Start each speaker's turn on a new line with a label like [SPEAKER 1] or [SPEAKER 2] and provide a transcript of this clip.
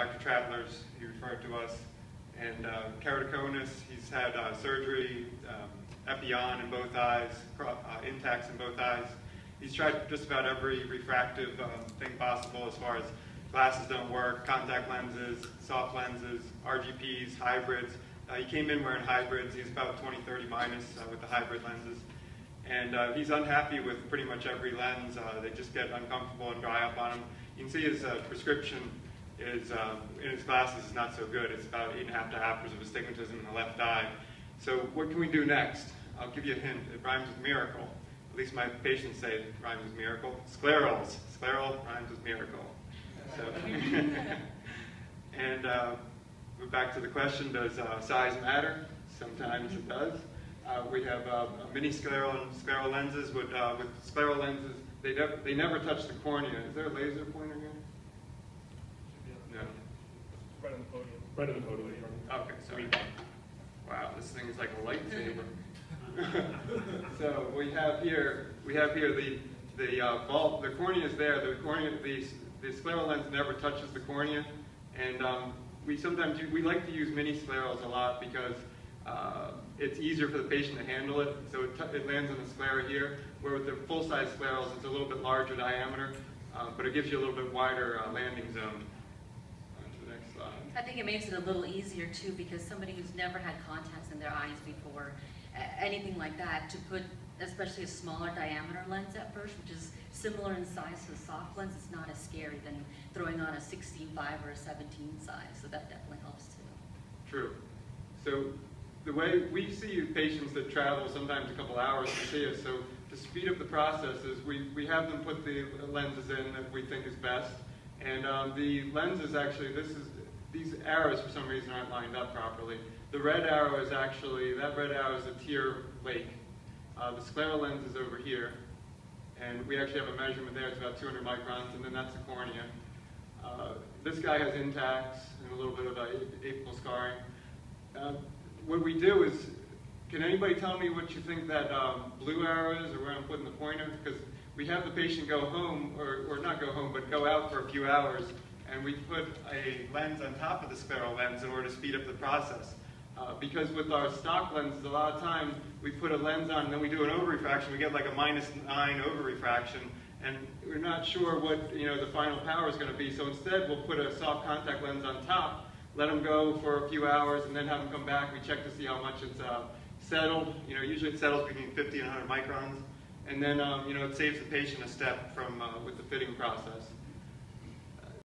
[SPEAKER 1] Dr. Travelers, he referred to us. And uh, keratoconus, he's had uh, surgery, um, epi-on in both eyes, uh, in both eyes. He's tried just about every refractive um, thing possible as far as glasses don't work, contact lenses, soft lenses, RGPs, hybrids. Uh, he came in wearing hybrids. He's about 20, 30 minus uh, with the hybrid lenses. And uh, he's unhappy with pretty much every lens. Uh, they just get uncomfortable and dry up on him. You can see his uh, prescription is, um, in his glasses is not so good. It's about eight and a half diopters of astigmatism in the left eye. So what can we do next? I'll give you a hint. It rhymes with miracle. At least my patients say it rhymes with miracle. Sclerals. Scleral rhymes with miracle. So, and uh, back to the question, does uh, size matter? Sometimes it does. Uh, we have uh, mini scleral scleral lenses. With, uh, with scleral lenses, they, they never touch the cornea. Is there a laser pointer here? No.
[SPEAKER 2] Right on the podium.
[SPEAKER 3] Right on the podium.
[SPEAKER 1] Okay, sorry. Wow, this thing is like a lightsaber. so we have here, we have here the the uh, bulb. The cornea is there. The cornea, the the scleral lens never touches the cornea, and um, we sometimes we like to use mini sclerals a lot because uh, it's easier for the patient to handle it. So it, it lands on the sclera here, where with the full-size sclerals, it's a little bit larger diameter, uh, but it gives you a little bit wider uh, landing zone.
[SPEAKER 4] I think it makes it a little easier too because somebody who's never had contacts in their eyes before, anything like that, to put especially a smaller diameter lens at first, which is similar in size to a soft lens, it's not as scary than throwing on a 16.5 or a 17 size, so that definitely helps too.
[SPEAKER 1] True. So the way we see patients that travel sometimes a couple hours to see us, so to speed up the process is we, we have them put the lenses in that we think is best. And um, the lenses actually, this is, these arrows for some reason aren't lined up properly. The red arrow is actually, that red arrow is a tear lake. Uh, the scleral lens is over here, and we actually have a measurement there, it's about 200 microns, and then that's the cornea. Uh, this guy has Intacs and a little bit of apical scarring. Uh, what we do is, can anybody tell me what you think that um, blue arrow is, or where I'm putting the pointer? Because we have the patient go home, or, or not go home, but go out for a few hours, and we put a lens on top of the scleral lens in order to speed up the process. Uh, because with our stock lenses, a lot of times we put a lens on and then we do an over refraction. We get like a minus nine over refraction, and we're not sure what you know the final power is going to be. So instead, we'll put a soft contact lens on top, let them go for a few hours, and then have them come back. We check to see how much it's uh, settled. You know, usually it settles between 50 and 100 microns, and then um, you know it saves the patient a step from uh, with the fitting process.